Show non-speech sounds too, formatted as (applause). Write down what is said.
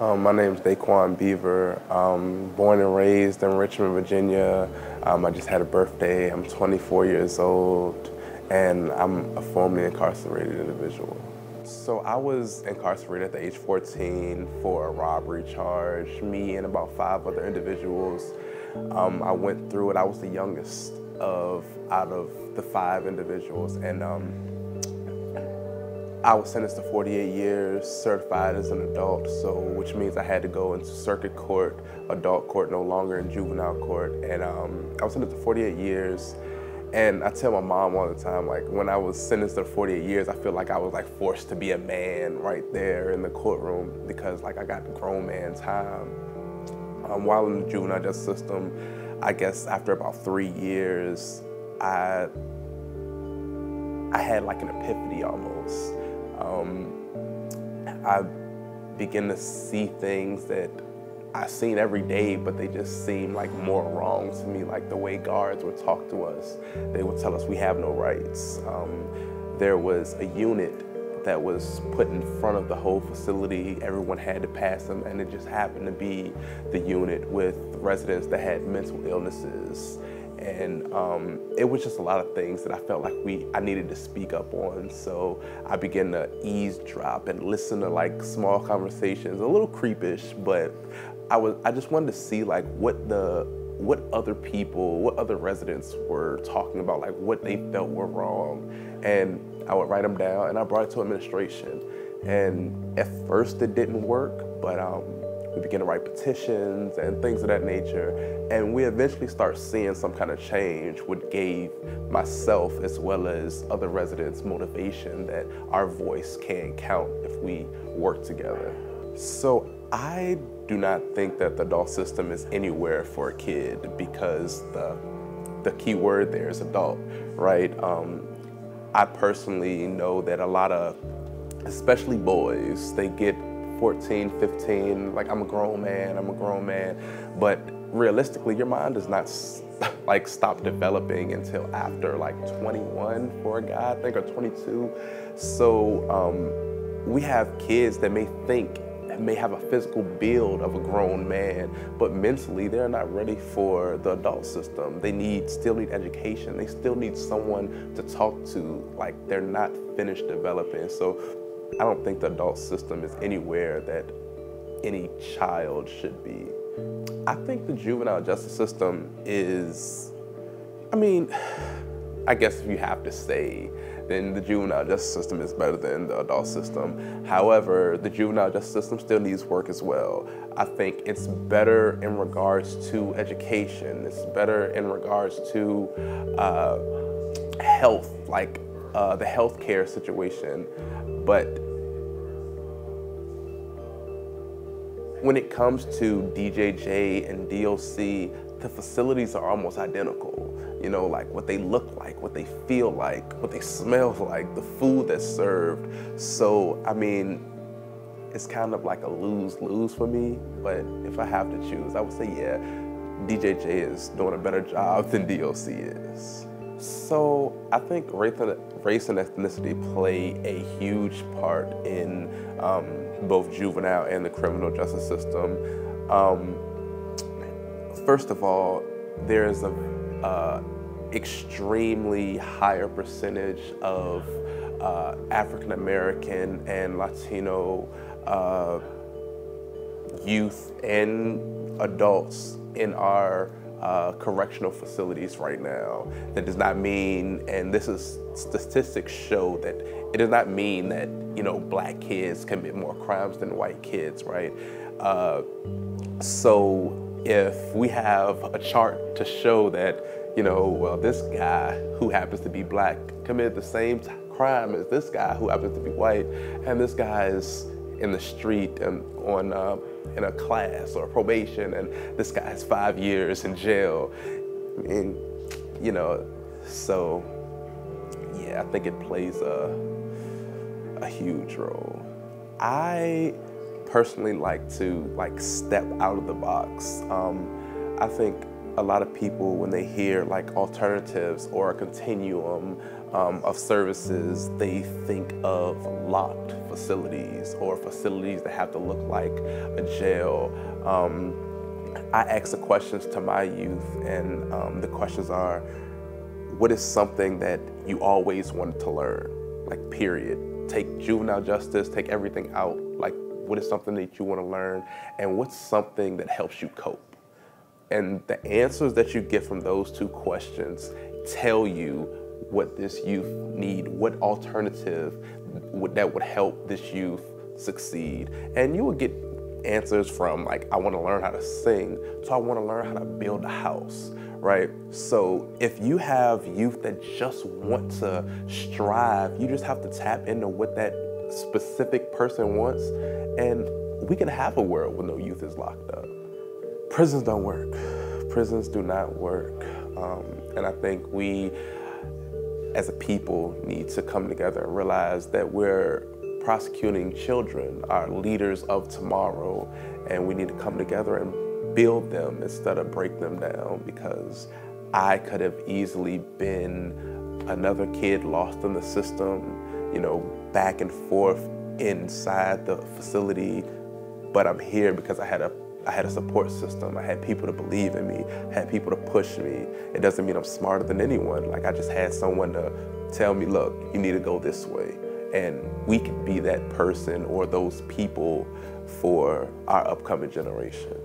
Um, my name is Da'Quon Beaver. Um, born and raised in Richmond, Virginia. Um, I just had a birthday. I'm 24 years old, and I'm a formerly incarcerated individual. So I was incarcerated at the age 14 for a robbery charge. Me and about five other individuals. Um, I went through it. I was the youngest of out of the five individuals, and um, I was sentenced to 48 years, certified as an adult, so which means I had to go into circuit court, adult court, no longer in juvenile court, and um, I was sentenced to 48 years. And I tell my mom all the time, like when I was sentenced to 48 years, I feel like I was like forced to be a man right there in the courtroom because like I got grown man time. Um, while in the juvenile justice system, I guess after about three years, I I had like an epiphany almost um, I begin to see things that I've seen every day, but they just seem like more wrong to me, like the way guards would talk to us. They would tell us we have no rights. Um, there was a unit that was put in front of the whole facility. Everyone had to pass them, and it just happened to be the unit with residents that had mental illnesses and um, it was just a lot of things that I felt like we I needed to speak up on. So I began to eavesdrop and listen to like small conversations, a little creepish, but I was I just wanted to see like what the what other people, what other residents were talking about, like what they felt were wrong, and I would write them down and I brought it to administration. And at first it didn't work, but um, we begin to write petitions and things of that nature. And we eventually start seeing some kind of change, which gave myself as well as other residents motivation that our voice can count if we work together. So I do not think that the adult system is anywhere for a kid because the the key word there is adult, right? Um, I personally know that a lot of, especially boys, they get 14, 15, like I'm a grown man, I'm a grown man. But realistically, your mind does not (laughs) like stop developing until after like 21 for a guy, I think, or 22. So um, we have kids that may think may have a physical build of a grown man, but mentally they're not ready for the adult system. They need still need education. They still need someone to talk to. Like they're not finished developing. So I don't think the adult system is anywhere that any child should be. I think the juvenile justice system is, I mean, (sighs) I guess if you have to say, then the juvenile justice system is better than the adult system. However, the juvenile justice system still needs work as well. I think it's better in regards to education. It's better in regards to uh, health, like uh, the healthcare situation. But when it comes to DJJ and DOC, the facilities are almost identical. You know, like what they look like, what they feel like, what they smell (laughs) like, the food that's served. So, I mean, it's kind of like a lose-lose for me, but if I have to choose, I would say, yeah, DJJ is doing a better job (laughs) than DOC is. So I think race and, ethnicity play a huge part in um, both juvenile and the criminal justice system. Um, first of all, there is a uh, extremely higher percentage of uh, African American and Latino uh, youth and adults in our uh, correctional facilities right now. That does not mean, and this is statistics show that it does not mean that you know black kids commit more crimes than white kids, right? Uh, so if we have a chart to show that you know, well, this guy who happens to be black committed the same crime as this guy who happens to be white, and this guy is in the street and on uh, in a class or probation, and this guy has five years in jail. And you know, so yeah, I think it plays a a huge role. I personally like to like step out of the box. Um, I think a lot of people when they hear like alternatives or a continuum um, of services, they think of locked facilities or facilities that have to look like a jail. Um, I ask the questions to my youth, and um, the questions are what is something that you always wanted to learn? Like, period. Take juvenile justice, take everything out. Like, what is something that you want to learn? And what's something that helps you cope? And the answers that you get from those two questions tell you what this youth need, what alternative would, that would help this youth succeed. And you will get answers from like, I want to learn how to sing, so I want to learn how to build a house, right? So if you have youth that just want to strive, you just have to tap into what that specific person wants, and we can have a world where no youth is locked up. Prisons don't work. Prisons do not work. Um, and I think we, as a people, need to come together and realize that we're prosecuting children, our leaders of tomorrow, and we need to come together and build them instead of break them down because I could have easily been another kid lost in the system, you know, back and forth inside the facility, but I'm here because I had a I had a support system. I had people to believe in me, I had people to push me. It doesn't mean I'm smarter than anyone. Like I just had someone to tell me, look, you need to go this way. And we can be that person or those people for our upcoming generation.